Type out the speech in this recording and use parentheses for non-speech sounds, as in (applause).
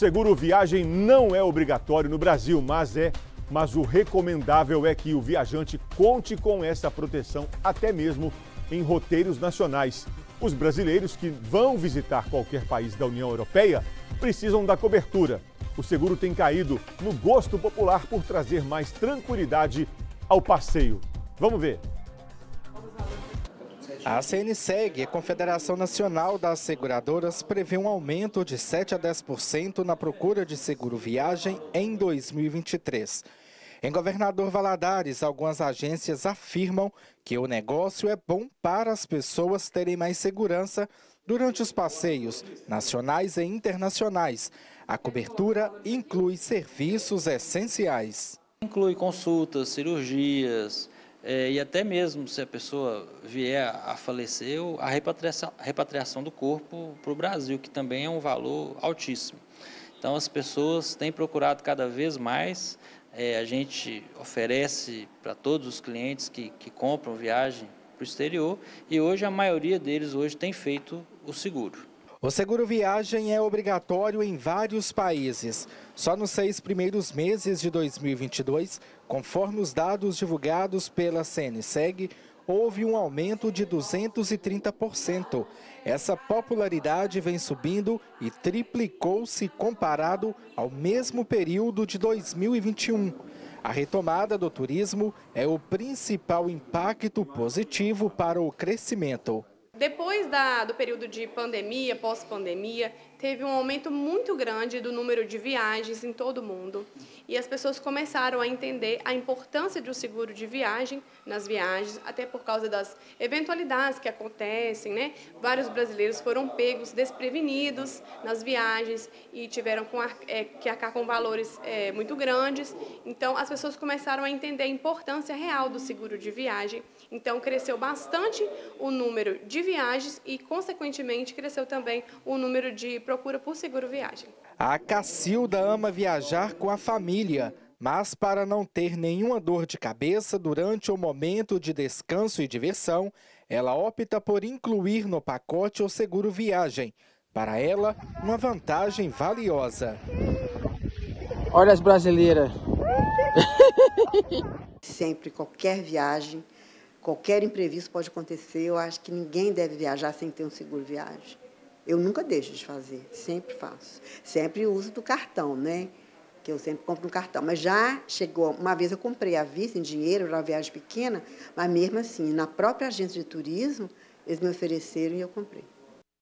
seguro viagem não é obrigatório no Brasil, mas é mas o recomendável é que o viajante conte com essa proteção até mesmo em roteiros nacionais. Os brasileiros que vão visitar qualquer país da União Europeia precisam da cobertura. O seguro tem caído no gosto popular por trazer mais tranquilidade ao passeio. Vamos ver. A CNSEG, a Confederação Nacional das Seguradoras, prevê um aumento de 7 a 10% na procura de seguro viagem em 2023. Em Governador Valadares, algumas agências afirmam que o negócio é bom para as pessoas terem mais segurança durante os passeios nacionais e internacionais. A cobertura inclui serviços essenciais. Inclui consultas, cirurgias, é, e até mesmo se a pessoa vier a falecer, a repatriação, a repatriação do corpo para o Brasil, que também é um valor altíssimo. Então as pessoas têm procurado cada vez mais, é, a gente oferece para todos os clientes que, que compram viagem para o exterior e hoje a maioria deles hoje tem feito o seguro. O seguro viagem é obrigatório em vários países. Só nos seis primeiros meses de 2022, conforme os dados divulgados pela CNSEG, houve um aumento de 230%. Essa popularidade vem subindo e triplicou-se comparado ao mesmo período de 2021. A retomada do turismo é o principal impacto positivo para o crescimento. Depois da, do período de pandemia, pós-pandemia, teve um aumento muito grande do número de viagens em todo o mundo. E as pessoas começaram a entender a importância do seguro de viagem nas viagens, até por causa das eventualidades que acontecem. Né? Vários brasileiros foram pegos desprevenidos nas viagens e tiveram é, que arcar com valores é, muito grandes. Então, as pessoas começaram a entender a importância real do seguro de viagem. Então, cresceu bastante o número de viagens e, consequentemente, cresceu também o número de procura por seguro viagem. A Cacilda ama viajar com a família, mas para não ter nenhuma dor de cabeça durante o momento de descanso e diversão, ela opta por incluir no pacote o seguro viagem. Para ela, uma vantagem valiosa. Olha as brasileiras. (laughs) Sempre, qualquer viagem, Qualquer imprevisto pode acontecer. Eu acho que ninguém deve viajar sem ter um seguro viagem. Eu nunca deixo de fazer, sempre faço. Sempre uso do cartão, né? Que eu sempre compro no cartão. Mas já chegou, uma vez eu comprei a vista em dinheiro, era uma viagem pequena, mas mesmo assim, na própria agência de turismo, eles me ofereceram e eu comprei.